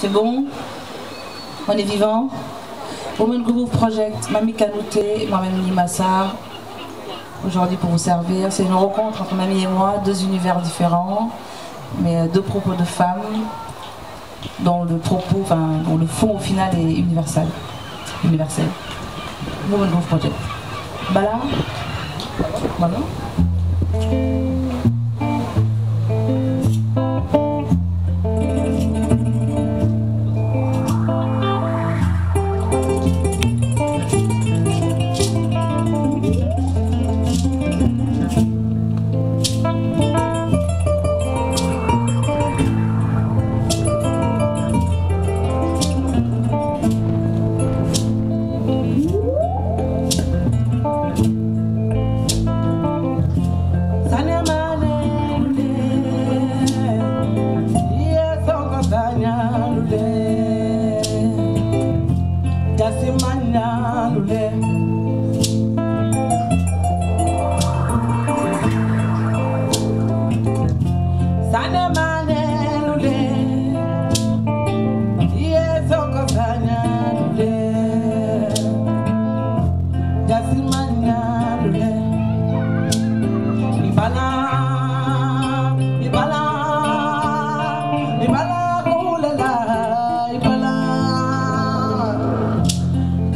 C'est bon? On est vivant? Women Groove Project, Mami Kanouté, moi-même Nima Sarr. Aujourd'hui pour vous servir, c'est une rencontre entre Mamie et moi, deux univers différents, mais deux propos de femmes, dont le propos, enfin, dont le fond au final est universel. Universel. Women Groove Project. Bala? Voilà.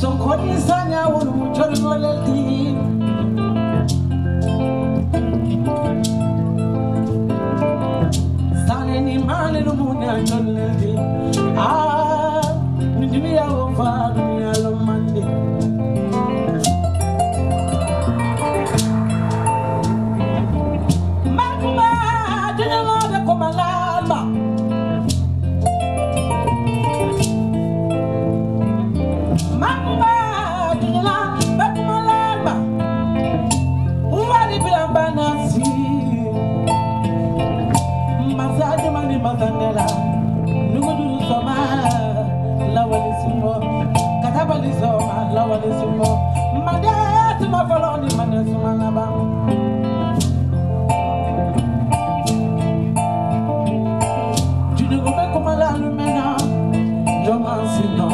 Sokoni sanya wonu chori ngolelti wale sumo made tuma folo ni mane suma laba jini kume kumala lumena. Yoma sino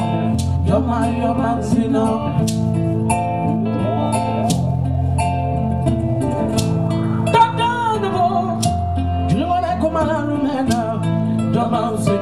yoma yoma sino Don't bounce it.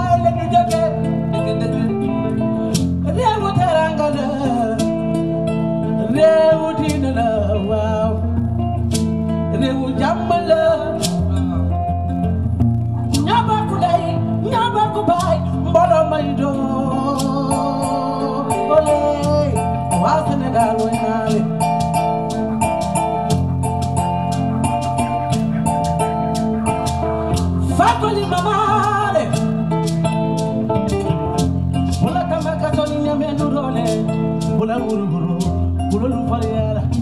Pula kamba katoni nyame nurone, pula uruburu, pula.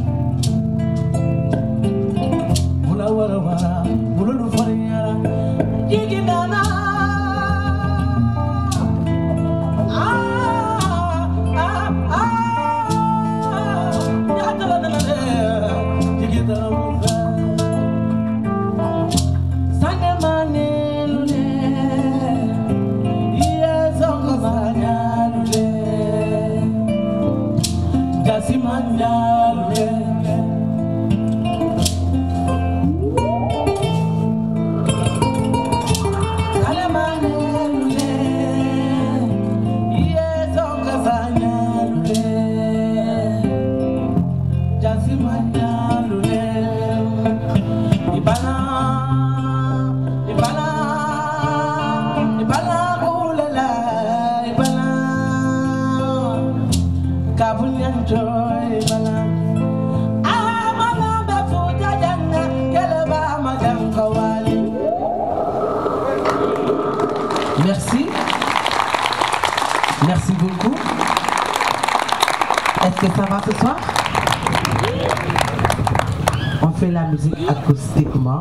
Simandare. Merci. Merci beaucoup. Est-ce que ça va ce soir? On fait la musique acoustiquement.